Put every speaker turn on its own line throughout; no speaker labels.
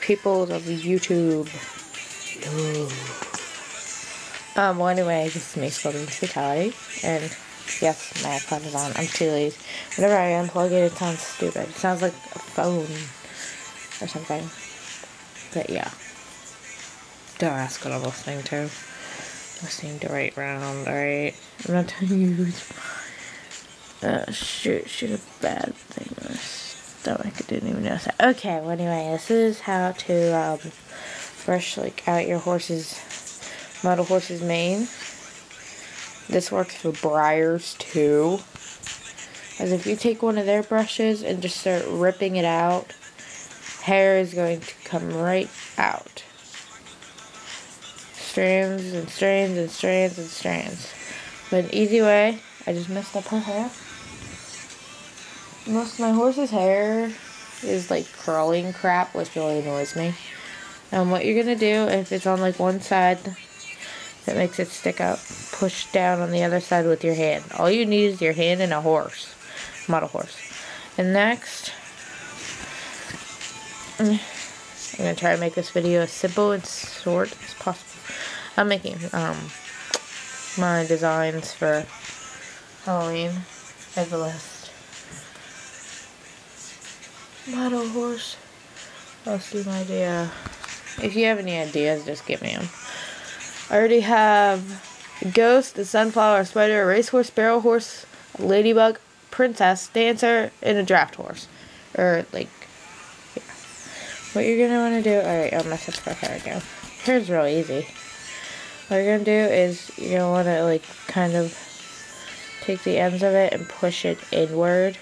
People of YouTube. Um, well, anyway, this is me ScorpionsFatality, and yes, my iPod is on. I'm too lazy. Whenever I unplug it, it sounds stupid. It sounds like a phone or something. But yeah. Don't ask what I'm listening to. listening to Right Round, alright? I'm not telling you who's. Uh, shoot, shoot a bad thing. Stomach, I didn't even notice that. Okay, well, anyway, this is how to, um, brush, like, out your horse's, model horse's mane. This works for Breyers, too. As if you take one of their brushes and just start ripping it out, hair is going to come right out. Strands and strands and strands and strands. But an easy way, I just messed up her hair. Most of my horse's hair is like curling crap, which really annoys me. And what you're gonna do, if it's on like one side that makes it stick up, push down on the other side with your hand. All you need is your hand and a horse, model horse. And next, I'm gonna try to make this video as simple and short as possible. I'm making um my designs for Halloween as a list. Model horse. I'll see my idea. If you have any ideas, just give me them. I already have ghost, a sunflower, spider, a racehorse, barrel horse, ladybug, princess, dancer, and a draft horse. Or, like, yeah. What you're gonna wanna do, alright, I'll mess up her hair again. Hair's real easy. What you're gonna do is, you're gonna wanna, like, kind of take the ends of it and push it inward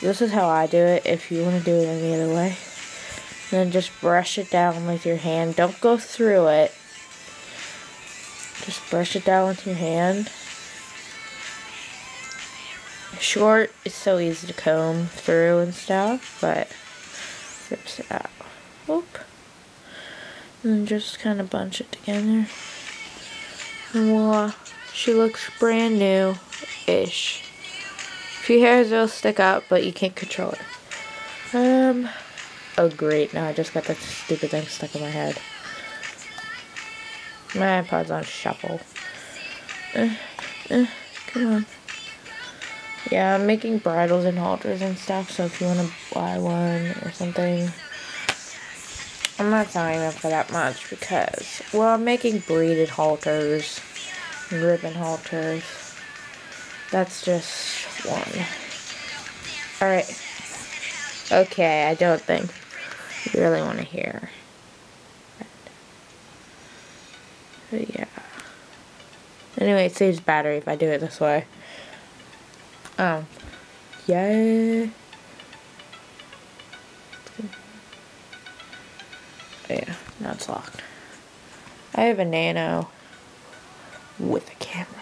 this is how I do it if you want to do it any other way. Then just brush it down with your hand. Don't go through it. Just brush it down with your hand. Short it's so easy to comb through and stuff, but rips it out. Whoop. And just kind of bunch it together. And voila, she looks brand new-ish few hairs will stick out, but you can't control it. Um, oh great, now I just got that stupid thing stuck in my head. My iPod's on shuffle. Uh, uh, come on. Yeah, I'm making bridles and halters and stuff, so if you want to buy one or something, I'm not selling them for that much because, well, I'm making braided halters ribbon halters. That's just one. Alright. Okay, I don't think you really want to hear. But yeah. Anyway, it saves battery if I do it this way. Um, yeah. Yeah, now it's locked. I have a Nano with a camera.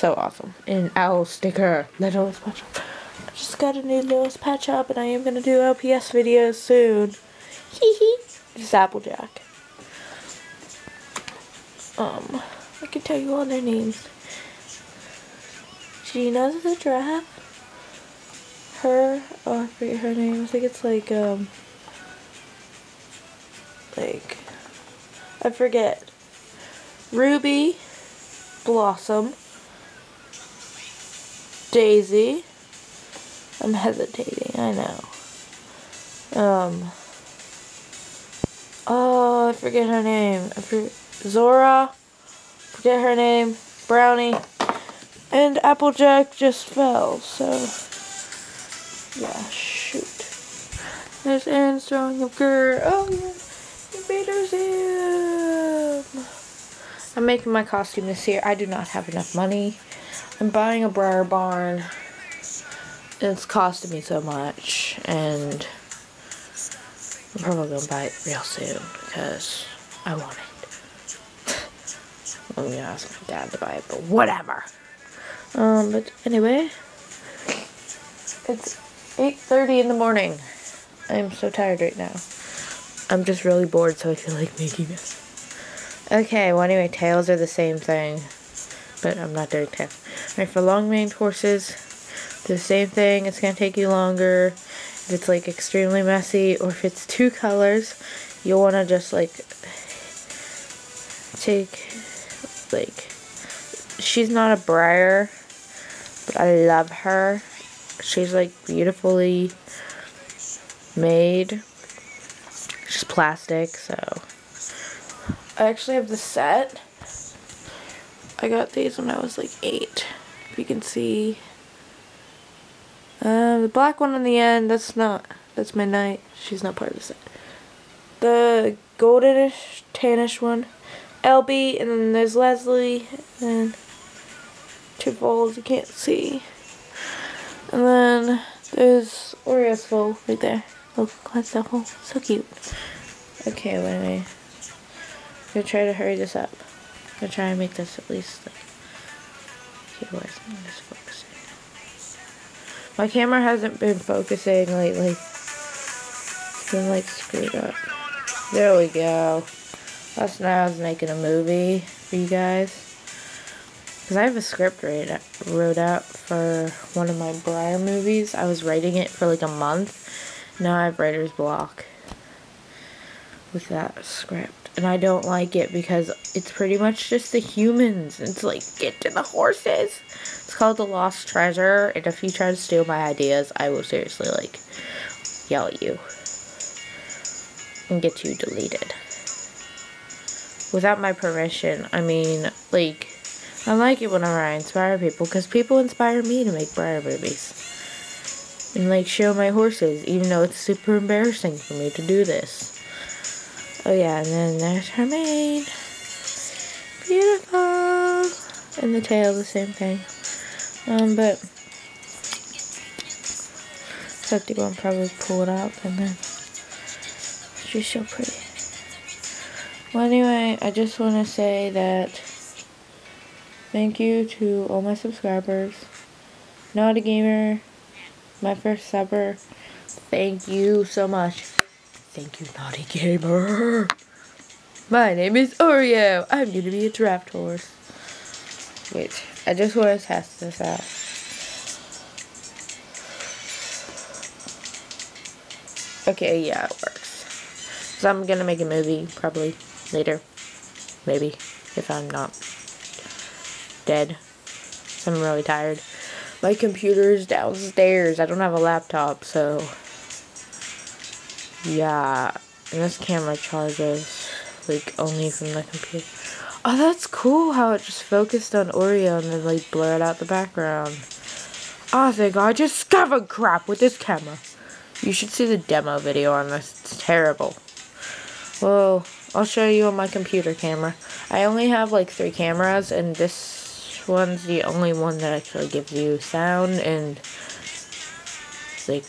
So awesome. And owl sticker. Littlest Pet Shop. I just got a new Littlest Pet Shop and I am going to do LPS videos soon. Hee hee. Just Applejack. Um, I can tell you all their names. Gina's the giraffe. Her, oh I forget her name. I think it's like, um, like, I forget. Ruby, Blossom, Daisy. I'm hesitating, I know. Um. Oh, I forget her name. I Zora. Forget her name. Brownie. And Applejack just fell, so. Yeah, shoot. There's Aaron's throwing up GIR. Oh, yeah. Invader Zim. I'm making my costume this year. I do not have enough money. I'm buying a Breyer barn. It's costing me so much, and I'm probably gonna buy it real soon because I want it. I'm gonna ask my dad to buy it, but whatever. Um, but anyway, it's 8:30 in the morning. I'm so tired right now. I'm just really bored, so I feel like making this. Okay, well anyway, tails are the same thing, but I'm not doing tails. Right, for long maned horses, the same thing. It's going to take you longer. if it's like extremely messy or if it's two colors, you'll want to just like take like she's not a Breyer, but I love her. She's like beautifully made. She's plastic, so I actually have the set. I got these when I was like eight. If you can see. Uh, the black one on the end, that's not, that's Midnight. She's not part of the set. The goldenish, tannish one, LB, and then there's Leslie, and two foals you can't see. And then there's Oreo's foal right there. Look, that's that foal. So cute. Okay, anyway. I'm gonna try to hurry this up. I'm gonna try and make this at least like okay, where's just focusing. My camera hasn't been focusing lately. It's been like screwed up. There we go. Last night I was making a movie for you guys. Because I have a script wrote, wrote out for one of my Breyer movies. I was writing it for like a month. Now I have writer's block with that script and I don't like it because it's pretty much just the humans. It's like, get to the horses. It's called The Lost Treasure, and if you try to steal my ideas, I will seriously, like, yell at you and get you deleted. Without my permission, I mean, like, I like it whenever I inspire people, because people inspire me to make Breyer movies. And, like, show my horses, even though it's super embarrassing for me to do this. Oh yeah, and then there's her mane. Beautiful. And the tail, the same thing. Um, but I have to go and probably pull it out and then she's so pretty. Well anyway, I just want to say that thank you to all my subscribers. Naughty Gamer, my first subber. Thank you so much. Thank you, Naughty Gamer. My name is Oreo. I'm to be a draft horse. Wait, I just want to test this out. Okay, yeah, it works. So I'm to make a movie, probably, later. Maybe, if I'm not dead. I'm really tired. My computer is downstairs. I don't have a laptop, so yeah, and this camera charges like only from the computer. Oh, that's cool how it just focused on Oreo and then like blurred out the background. Oh, thank God, I discovered crap with this camera. You should see the demo video on this. It's terrible. Well, I'll show you on my computer camera. I only have like three cameras and this one's the only one that actually gives you sound and like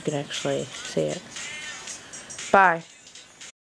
you can actually see it. Bye.